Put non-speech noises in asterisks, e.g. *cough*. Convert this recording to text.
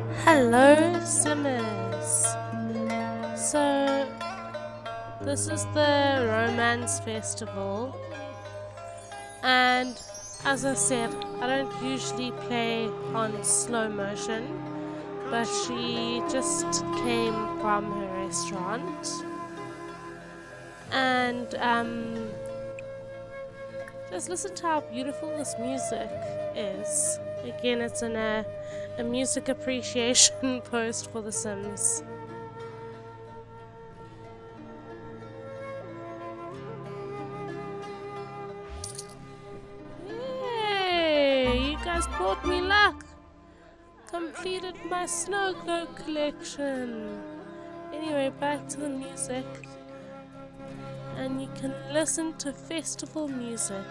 Hello, Simmers. So, this is the Romance Festival, and as I said, I don't usually play on slow motion, but she just came from her restaurant, and um, just listen to how beautiful this music is. Again, it's in a, a music appreciation *laughs* post for The Sims. Yay! You guys brought me luck! Completed my snow globe collection! Anyway, back to the music. And you can listen to festival music.